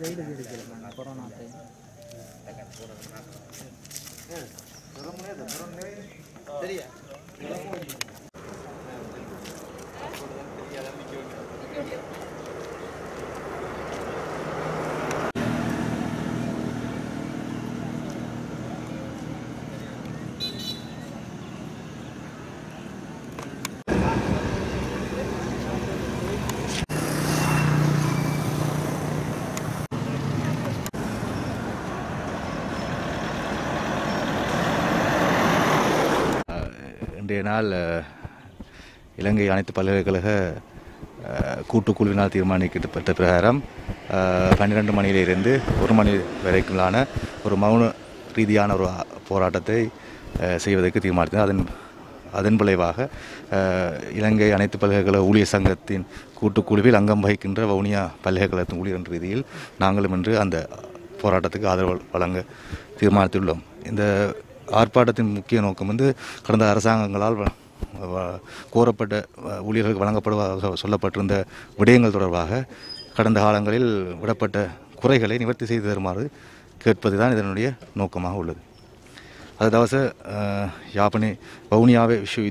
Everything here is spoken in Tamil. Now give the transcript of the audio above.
கண்டுபிடிச்சிருக்காங்க கொரோனா டைம் இன்றைய நாள் இலங்கை அனைத்து பல்கலைக்கழக கூட்டுக்குழுவினால் தீர்மானிக்கப்பட்ட பிரகாரம் பன்னிரெண்டு மணியிலிருந்து ஒரு மணி வரைக்குமான ஒரு மௌன ரீதியான ஒரு போராட்டத்தை செய்வதற்கு தீர்மானித்தது அதன் அதன் விளைவாக இலங்கை அனைத்து பல்கலைக்கழக ஊழியர் சங்கத்தின் கூட்டுக்குழுவில் அங்கம் வகிக்கின்ற வவுனியா பல்கலைக்கழகத்தின் ஊழியர் என்ற ரீதியில் நாங்களும் இன்று அந்த போராட்டத்துக்கு ஆதரவு வழங்க தீர்மானித்துள்ளோம். இந்த ஆர்ப்பாட்டத்தின் முக்கிய நோக்கம் வந்து கடந்த அரசாங்கங்களால் கோரப்பட்ட ஊழியர்களுக்கு வழங்கப்படுவதாக சொல்லப்பட்டிருந்த விடயங்கள் தொடர்பாக கடந்த காலங்களில் விடப்பட்ட குறைகளை நிவர்த்தி செய்து தருமாறு கேட்பது தான் இதனுடைய நோக்கமாக உள்ளது. அது தவச யாப்பனி வவுனியாவை விஸ்வ